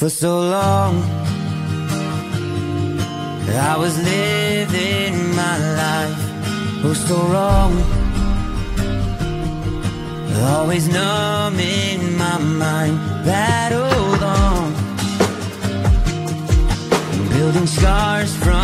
For so long, I was living my life, oh so wrong. Always numbing my mind, battled on. Building scars from